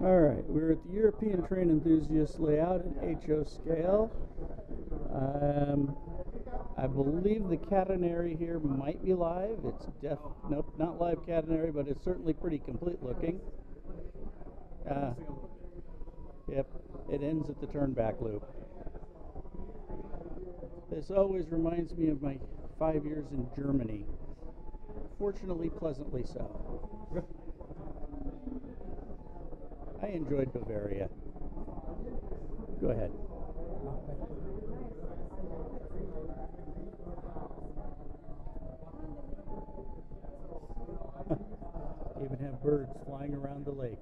All right, we're at the European Train Enthusiast layout in HO scale. Um, I believe the catenary here might be live. It's def, nope, not live catenary, but it's certainly pretty complete looking. Uh, yep, it ends at the turnback loop. This always reminds me of my five years in Germany. Fortunately, pleasantly so. I enjoyed Bavaria. Go ahead. Even have birds flying around the lake.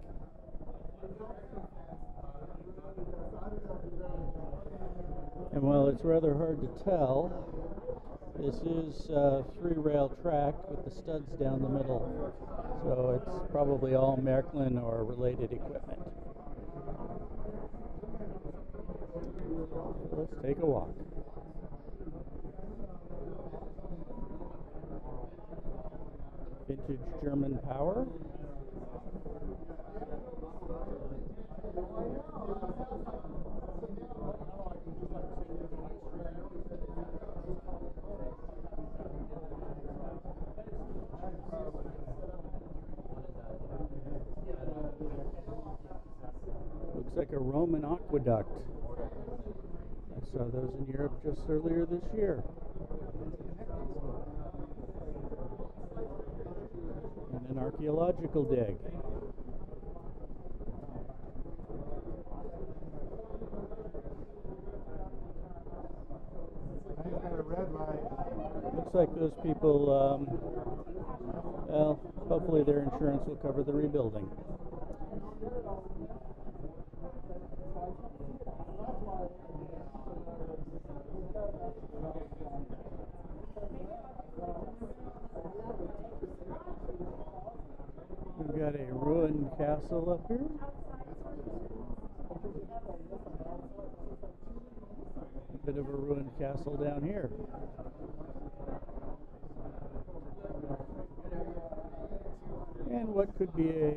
And while it's rather hard to tell, this is a three rail track with the studs down the middle. So it's probably all Märklin or related equipment. Let's take a walk. Vintage German power. Looks like a Roman aqueduct. I saw those in Europe just earlier this year. And an archaeological dig. Looks like those people, um, well, hopefully their insurance will cover the rebuilding. We've got a ruined castle up here. Bit of a ruined castle down here. And what could be a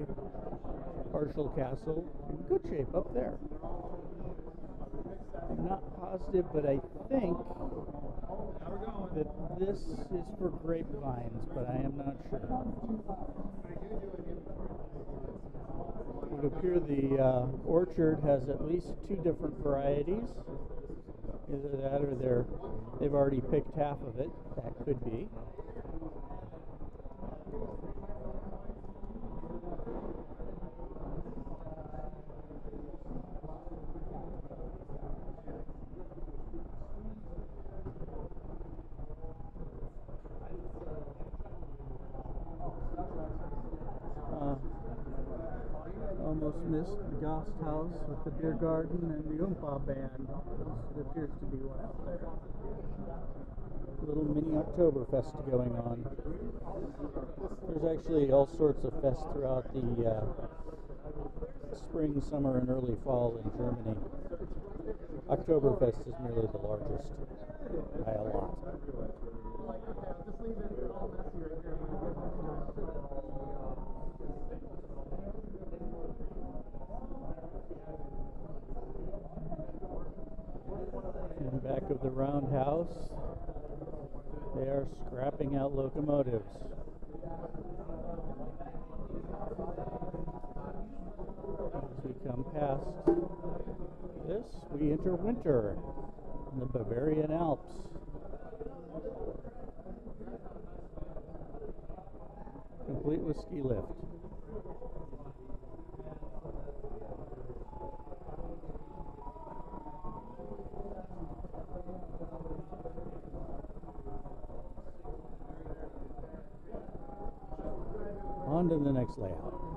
partial castle in good shape up there. I'm not positive, but I think that this is for grapevines, but I am not sure. It would appear the uh, orchard has at least two different varieties. Either that or they're they've already picked half of it. That could be. Uh, almost missed the Gast House with the beer garden and the Oompah band. There appears to be one out there. Little mini Oktoberfest going on. There's actually all sorts of fests throughout the uh, spring, summer, and early fall in Germany. Oktoberfest is merely the largest by a lot. In back of the roundhouse, they are scrapping out locomotives. As we come past this, we enter winter in the Bavarian Alps. Complete with ski lift. To the next layout.